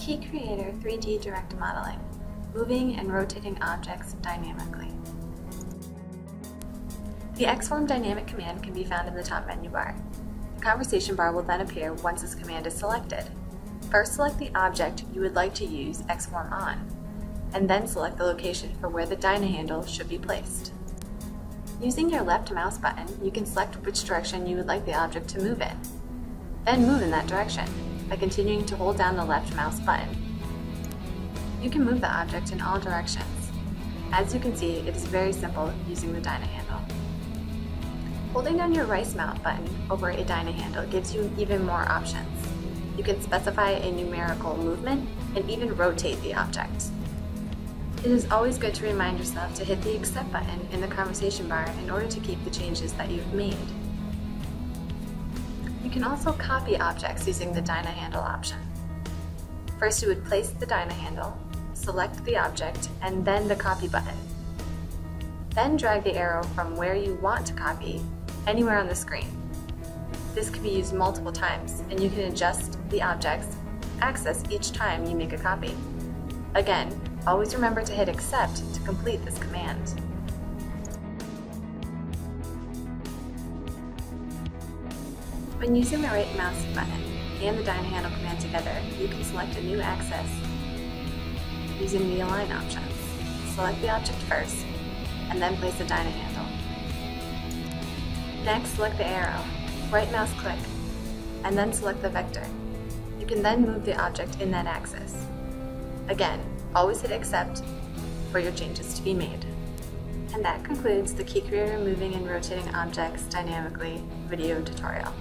Key Creator 3D Direct Modeling, moving and rotating objects dynamically. The XForm dynamic command can be found in the top menu bar. The conversation bar will then appear once this command is selected. First select the object you would like to use XForm on, and then select the location for where the Dyna handle should be placed. Using your left mouse button, you can select which direction you would like the object to move in. Then move in that direction by continuing to hold down the left mouse button. You can move the object in all directions. As you can see, it is very simple using the Dyna handle. Holding down your right mouse button over a Dyna handle gives you even more options. You can specify a numerical movement and even rotate the object. It is always good to remind yourself to hit the Accept button in the conversation bar in order to keep the changes that you've made. You can also copy objects using the Dynahandle option. First you would place the Dynahandle, select the object, and then the copy button. Then drag the arrow from where you want to copy anywhere on the screen. This can be used multiple times, and you can adjust the object's axis each time you make a copy. Again, always remember to hit accept to complete this command. When using the right mouse button and the Dynahandle command together, you can select a new axis using the Align options. Select the object first, and then place the Dynahandle. Next, select the arrow, right mouse click, and then select the vector. You can then move the object in that axis. Again, always hit accept for your changes to be made. And that concludes the KeyCreator Moving and Rotating Objects Dynamically video tutorial.